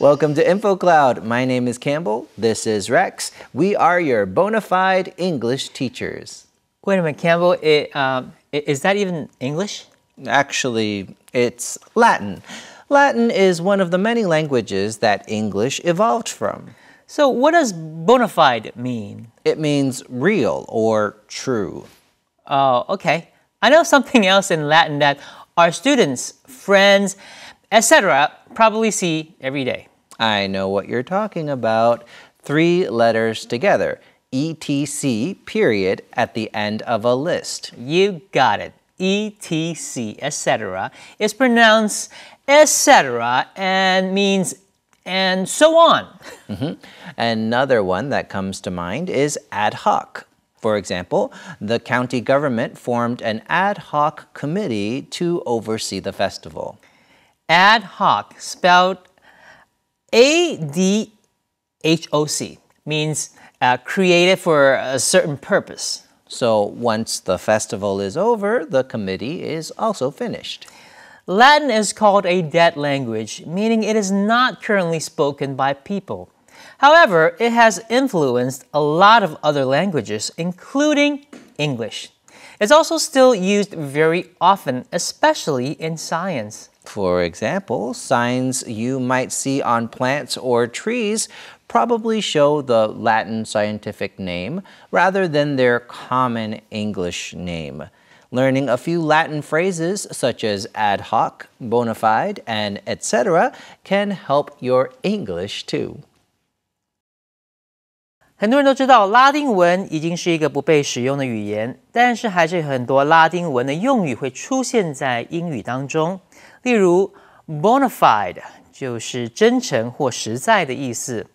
Welcome to InfoCloud. My name is Campbell. This is Rex. We are your bona fide English teachers. Wait a minute, Campbell. It, um, is that even English? Actually, it's Latin. Latin is one of the many languages that English evolved from. So, what does bona fide mean? It means real or true. Oh, okay. I know something else in Latin that our students, friends, etc., probably see every day. I know what you're talking about. Three letters together. ETC, period, at the end of a list. You got it. ETC, etc., is pronounced etc. and means and so on. Mm-hmm. Another one that comes to mind is ad hoc. For example, the county government formed an ad hoc committee to oversee the festival. Ad hoc, spelled A D H O C, means uh, created for a certain purpose. So once the festival is over, the committee is also finished. Latin is called a dead language, meaning it is not currently spoken by people. However, it has influenced a lot of other languages, including English. It's also still used very often, especially in science. For example, signs you might see on plants or trees probably show the Latin scientific name rather than their common English name. Learning a few Latin phrases such as ad hoc, bona fide, and etc. can help your English too. 很多人都知道拉丁文已经是一个不被使用的语言，但是还是很多拉丁文的用语会出现在英语当中。例如，bona fide 就是真诚或实在的意思。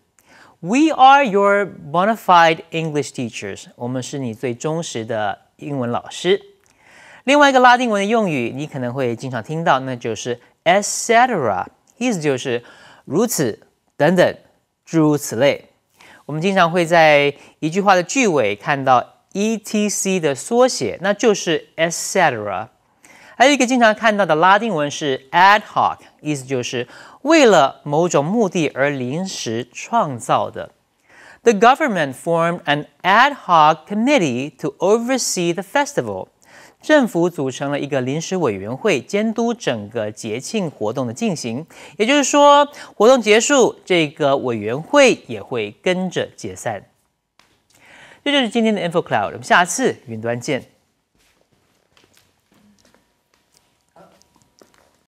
We are your bona fide English teachers。我们是你最忠实的英文老师。另外一个拉丁文的用语，你可能会经常听到，那就是 etc，意思就是如此等等，诸如此类。我们经常会在一句话的句尾看到 etc 的缩写，那就是 etc。还有一个经常看到的拉丁文是 ad hoc，意思就是为了某种目的而临时创造的。The government formed an ad hoc committee to oversee the festival. 政府组成了一个临时委员会，监督整个节庆活动的进行。也就是说，活动结束，这个委员会也会跟着解散。这就是今天的 InfoCloud，我们下次云端见。